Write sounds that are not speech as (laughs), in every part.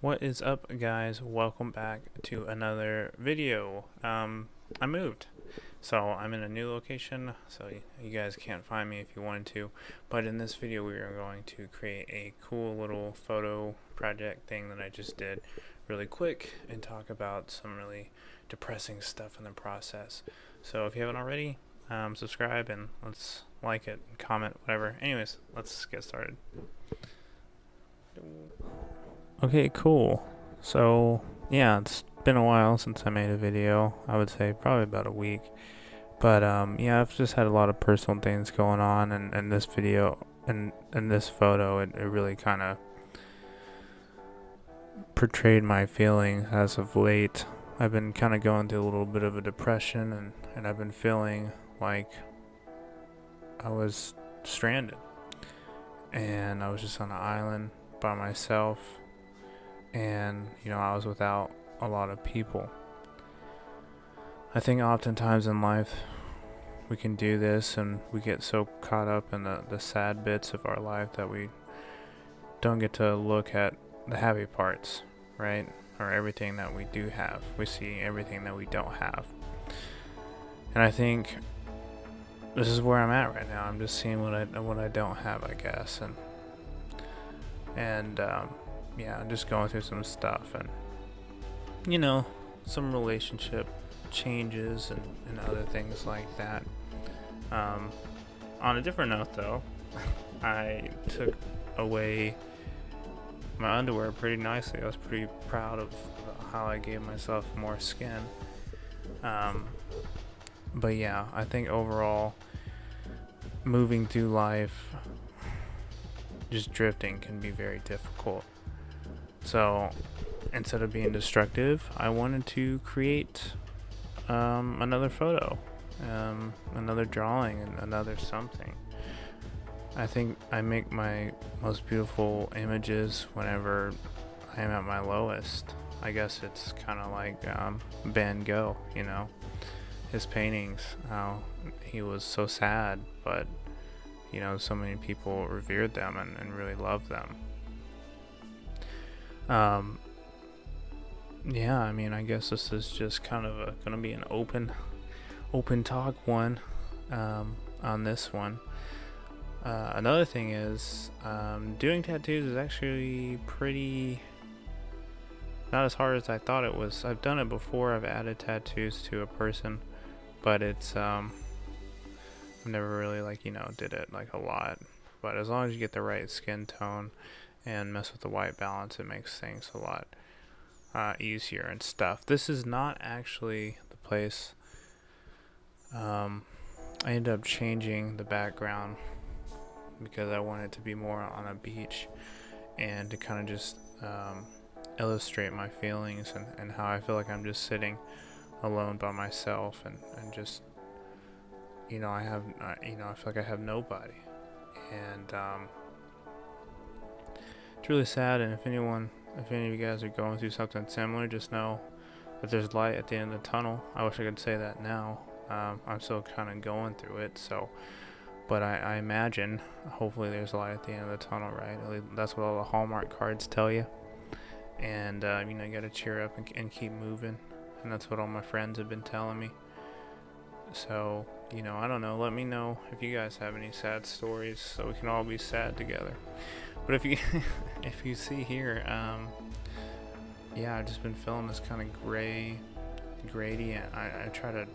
What is up guys? Welcome back to another video. Um, I moved. So I'm in a new location, so you guys can't find me if you wanted to. But in this video we are going to create a cool little photo project thing that I just did really quick and talk about some really depressing stuff in the process. So if you haven't already, um, subscribe and let's like it, comment, whatever. Anyways, let's get started. Okay, cool. So, yeah, it's been a while since I made a video. I would say probably about a week. But, um, yeah, I've just had a lot of personal things going on, and, and this video, and, and this photo, it, it really kind of portrayed my feelings as of late. I've been kind of going through a little bit of a depression, and, and I've been feeling like I was stranded. And I was just on an island by myself and you know I was without a lot of people. I think oftentimes in life we can do this and we get so caught up in the, the sad bits of our life that we don't get to look at the happy parts, right? Or everything that we do have. We see everything that we don't have. And I think this is where I'm at right now. I'm just seeing what I what I don't have, I guess, and and um, yeah, just going through some stuff and you know, some relationship changes and, and other things like that. Um, on a different note, though, (laughs) I took away my underwear pretty nicely. I was pretty proud of how I gave myself more skin. Um, but yeah, I think overall, moving through life, just drifting can be very difficult. So instead of being destructive, I wanted to create um, another photo, um, another drawing, and another something. I think I make my most beautiful images whenever I am at my lowest. I guess it's kind of like um, Van Gogh, you know, his paintings, how he was so sad, but you know, so many people revered them and, and really loved them. Um, yeah, I mean, I guess this is just kind of gonna be an open, open talk one um, on this one. Uh, another thing is, um, doing tattoos is actually pretty not as hard as I thought it was. I've done it before. I've added tattoos to a person, but it's um, I've never really like you know did it like a lot. But as long as you get the right skin tone and mess with the white balance, it makes things a lot uh, easier and stuff. This is not actually the place. Um, I ended up changing the background because I wanted to be more on a beach and to kind of just um, illustrate my feelings and, and how I feel like I'm just sitting alone by myself and, and just you know I have uh, you know I feel like I have nobody and um, it's really sad, and if anyone, if any of you guys are going through something similar, just know that there's light at the end of the tunnel. I wish I could say that now. Um, I'm still kind of going through it, so. But I, I imagine, hopefully, there's light at the end of the tunnel, right? That's what all the Hallmark cards tell you. And uh, you know, you gotta cheer up and, and keep moving, and that's what all my friends have been telling me. So, you know, I don't know. Let me know if you guys have any sad stories so we can all be sad together. But if you (laughs) if you see here, um, yeah, I've just been feeling this kind of gray gradient. I, I try to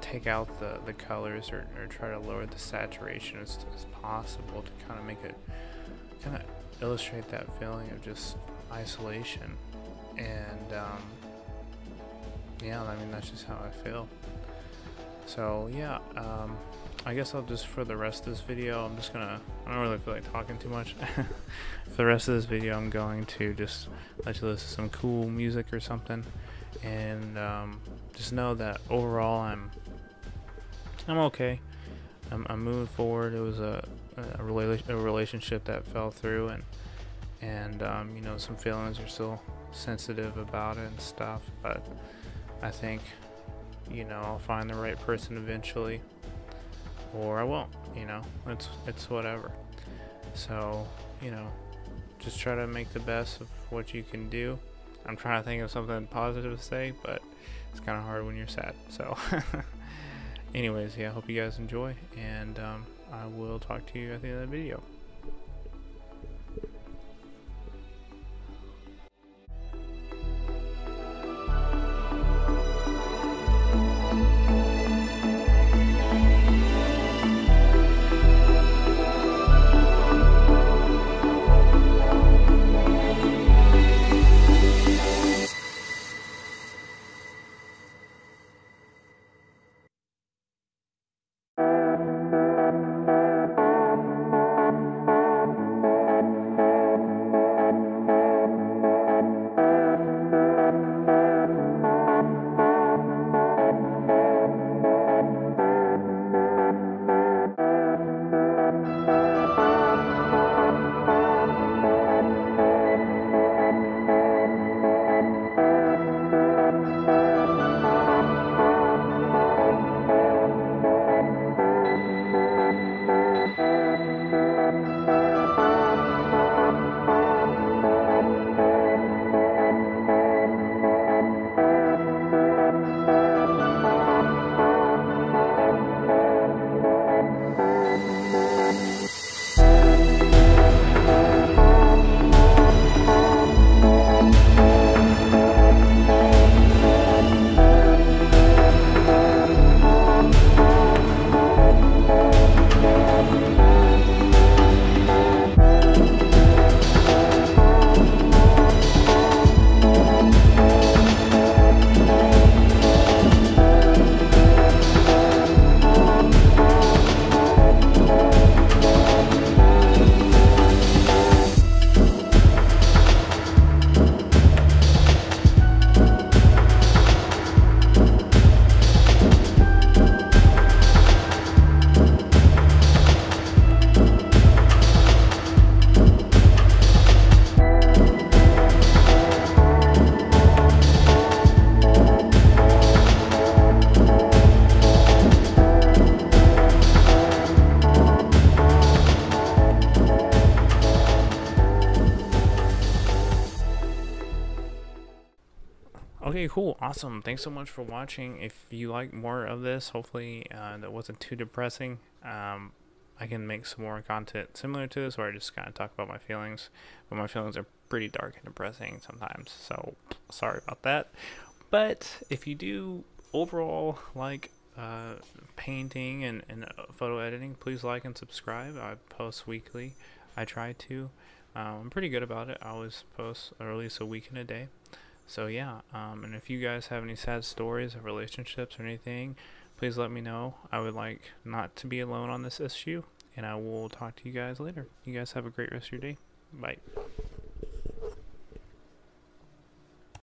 take out the, the colors or, or try to lower the saturation as, as possible to kind of make it kind of illustrate that feeling of just isolation. And um, yeah, I mean, that's just how I feel. So yeah, um, I guess I'll just, for the rest of this video, I'm just gonna, I don't really feel like talking too much. (laughs) for the rest of this video, I'm going to just let you listen to some cool music or something. And um, just know that overall, I'm, I'm okay. I'm, I'm moving forward. It was a, a, rela a relationship that fell through and, and um, you know, some feelings are still sensitive about it and stuff. But I think, you know, I'll find the right person eventually or I won't, you know, it's, it's whatever. So, you know, just try to make the best of what you can do. I'm trying to think of something positive to say, but it's kind of hard when you're sad. So, (laughs) anyways, yeah, I hope you guys enjoy, and um, I will talk to you at the end of the video. Okay, cool, awesome. Thanks so much for watching. If you like more of this, hopefully uh, that wasn't too depressing. Um, I can make some more content similar to this where I just kind of talk about my feelings. But my feelings are pretty dark and depressing sometimes, so sorry about that. But if you do overall like uh, painting and, and uh, photo editing, please like and subscribe. I post weekly. I try to. Um, I'm pretty good about it. I always post or at least a week in a day. So yeah, um, and if you guys have any sad stories of relationships or anything, please let me know. I would like not to be alone on this issue, and I will talk to you guys later. You guys have a great rest of your day. Bye.